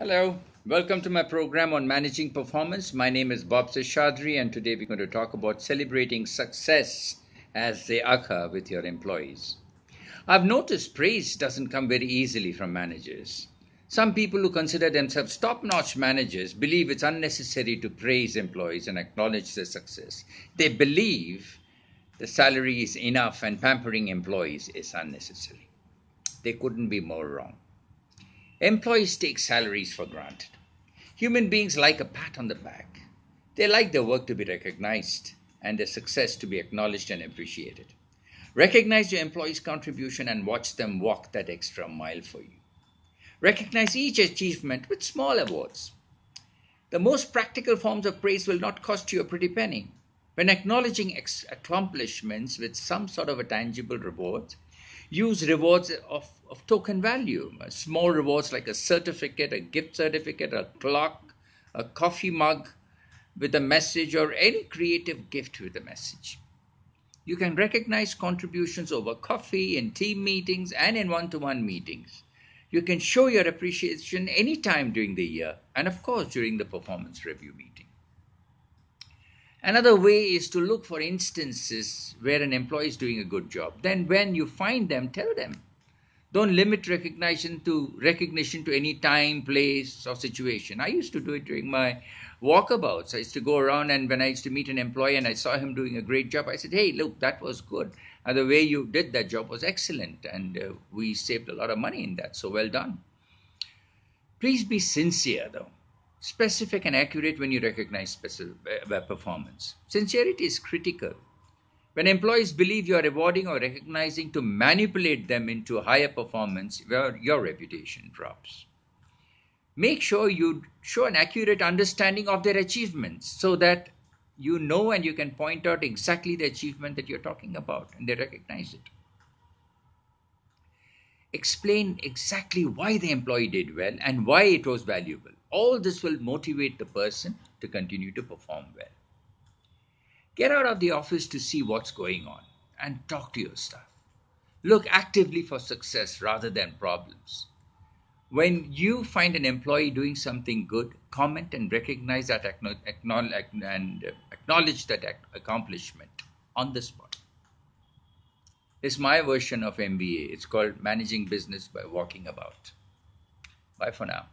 Hello, welcome to my program on managing performance. My name is Bob Seshadri, and today we're going to talk about celebrating success as they occur with your employees. I've noticed praise doesn't come very easily from managers. Some people who consider themselves top notch managers believe it's unnecessary to praise employees and acknowledge their success. They believe the salary is enough and pampering employees is unnecessary. They couldn't be more wrong. Employees take salaries for granted. Human beings like a pat on the back. They like their work to be recognized and their success to be acknowledged and appreciated. Recognize your employees' contribution and watch them walk that extra mile for you. Recognize each achievement with small awards. The most practical forms of praise will not cost you a pretty penny. When acknowledging ex- accomplishments with some sort of a tangible reward, use rewards of, of token value, small rewards like a certificate, a gift certificate, a clock, a coffee mug with a message, or any creative gift with a message. You can recognize contributions over coffee, in team meetings, and in one to one meetings. You can show your appreciation anytime during the year, and of course during the performance review meeting. Another way is to look for instances where an employee is doing a good job. Then, when you find them, tell them. Don't limit recognition to recognition to any time, place, or situation. I used to do it during my walkabouts. I used to go around, and when I used to meet an employee and I saw him doing a great job, I said, "Hey, look, that was good. And the way you did that job was excellent, and uh, we saved a lot of money in that. So well done." Please be sincere, though specific and accurate when you recognize specific, uh, performance. Sincerity is critical. When employees believe you are rewarding or recognizing to manipulate them into higher performance, your, your reputation drops. Make sure you show an accurate understanding of their achievements so that you know and you can point out exactly the achievement that you're talking about and they recognize it. Explain exactly why the employee did well and why it was valuable all this will motivate the person to continue to perform well. Get out of the office to see what's going on and talk to your staff. Look actively for success rather than problems. When you find an employee doing something good, comment and recognize that and acknowledge that accomplishment on the spot. It's my version of MBA. It's called Managing Business by Walking About. Bye for now.